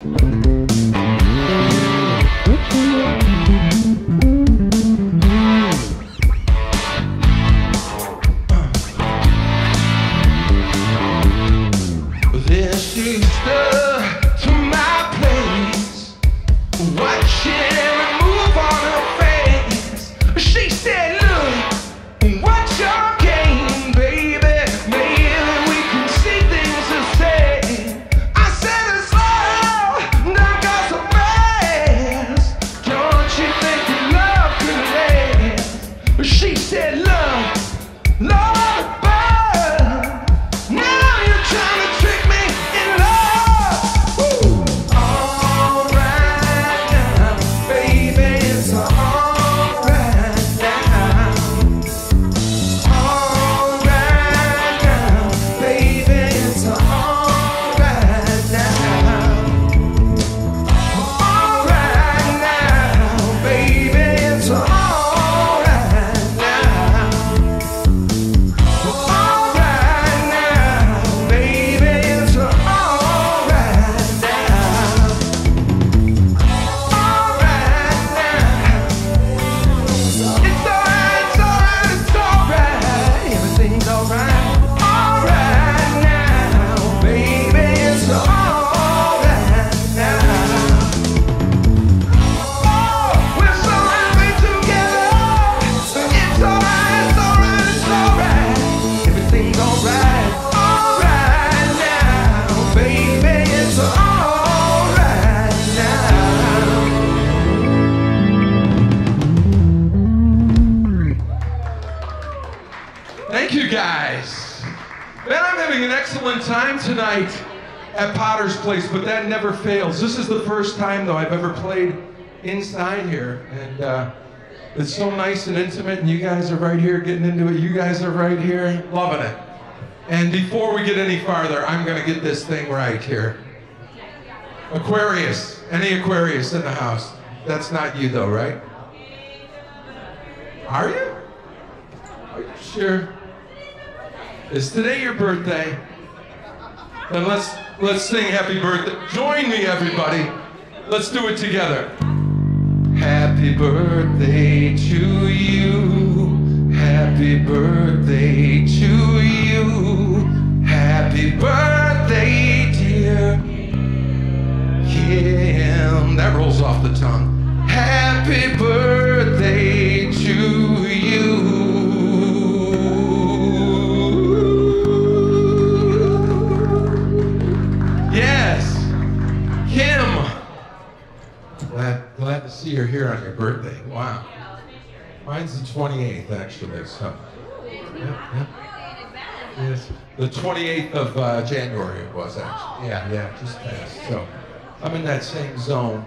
Then she stood to my place, watching Thank you guys. Man, I'm having an excellent time tonight at Potter's Place, but that never fails. This is the first time, though, I've ever played inside here. And uh, it's so nice and intimate, and you guys are right here getting into it. You guys are right here loving it. And before we get any farther, I'm going to get this thing right here. Aquarius. Any Aquarius in the house? That's not you, though, right? Are you? Are you sure? Is today your birthday? Then let's let's sing happy birthday. Join me, everybody. Let's do it together. Happy birthday to you. Happy birthday to you. Happy birthday, dear Kim. That rolls off the tongue. See her here on your birthday. Wow. Mine's the 28th, actually. So. Yes. The 28th of uh, January it was actually. Yeah, yeah, just passed. So, I'm in that same zone.